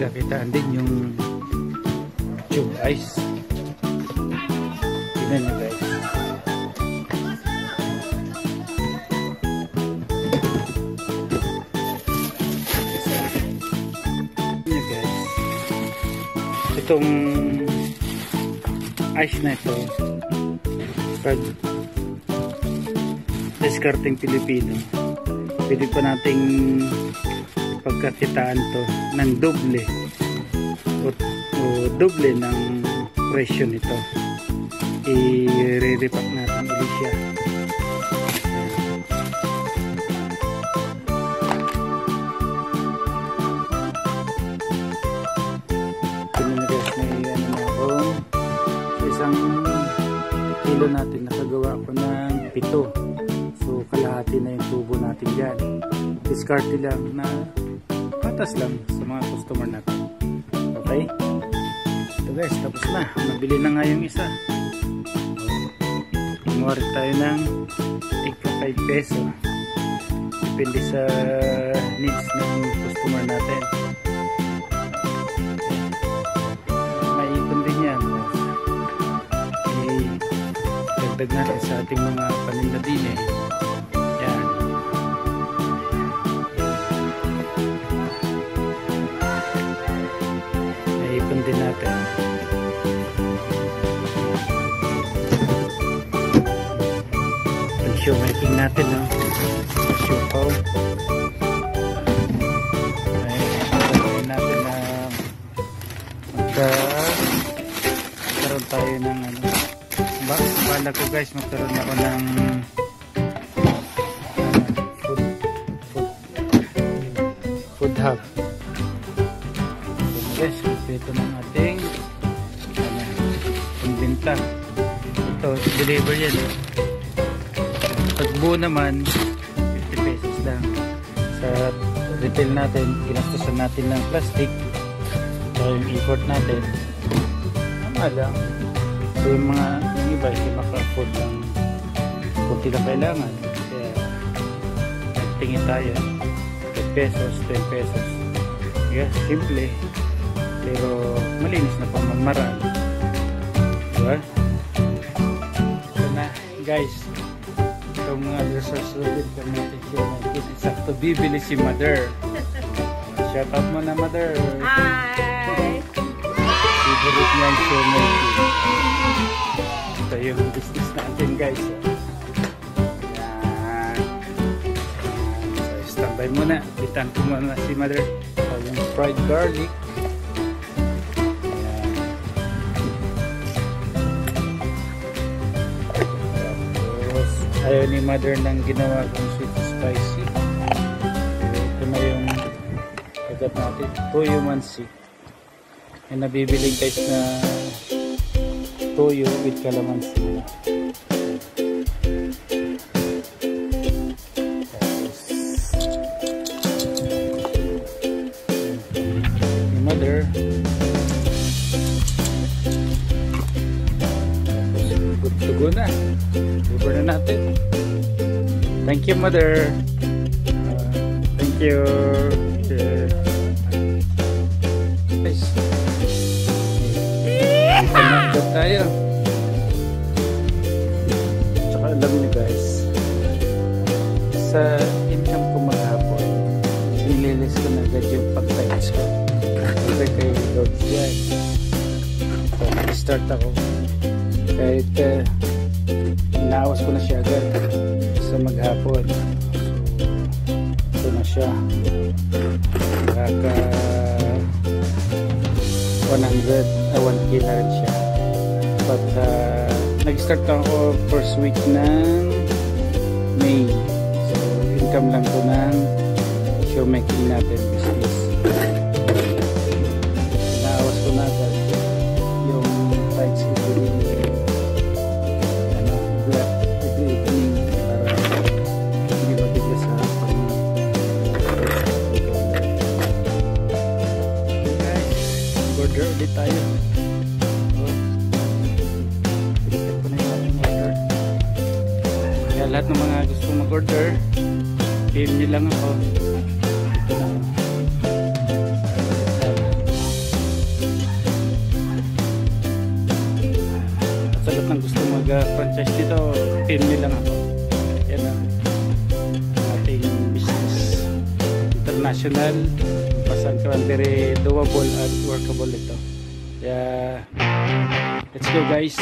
natin pagkakitaan din yung tube ice. Tignan nyo guys. Tignan guys. Itong ice na ito pag discarding Pilipino pwede pa nating pagkakitaan to ng doble. O, o doble ng presyo nito. I-re-repack natin ulit siya. Ano kilo natin nakagawa ko ng pito. So kalahati na yung tubo natin dyan. Discarte lang na patas lang sa mga customer natin. Okay? So guys tapos na. Nabili na nga yung isa. Rin tayo ng tika 5 peso. Depende sa needs ng customer natin. Maipon din yan. Dagdag natin sa ating mga paninda din eh. Show making natin no. Show po. Ay, natin na magka karoon tayo ng ano ba bala ko guys magkaroon ako ng uh, food, food, food hub so guys ito ng ating ano, kumbinta ito deliver yan eh. Buo naman 50 pesos lang sa retail natin ginastusan natin ng plastic so yung import natin tama lang So yung mga yung iba hindi maka-afford ng kunti lang kailangan. Kaya nagtingin tayo 10 pesos, 10 pesos. Yeah, simple. Pero malinis na pamamaraan. Diba? So na guys, itong mga resource loaded kami natin siya nakikita. Sakto bibili si mother. Shout out mo na mother. Hi! Favorite niya ang show making. Ito yung business natin guys. Yan. So, standby muna. Bitan ko muna si mother. So, yung fried garlic. Ayaw ni mother ng ginawa kong sweet spicy. Ito na yung agad natin. Toyo mansi. Yung nabibiling guys na toyo with calamansi. Tapos, yung mother. You, mother. Thank you. Yeah. Guys. Connected tayo. Tsaka alam niyo guys, sa income ko maghapon, nililis ko na agad yung pag-times ko. Kasi kay Lord yan. So, nag-start ako. Kahit uh, inawas ko na siya agad sa maghapon. So, ito na siya. Nakaka 100 uh, 1k na rin siya but uh, nag-start ako first week ng May so income lang ko ng showmaking natin business lahat ng mga gusto mag-order PM nyo lang ako. Ito na at sa lahat ng gusto mag-franchise dito PM nyo lang ako. Yan ang ating business. International pasan karandere doable at workable ito. Yeah. Let's go guys.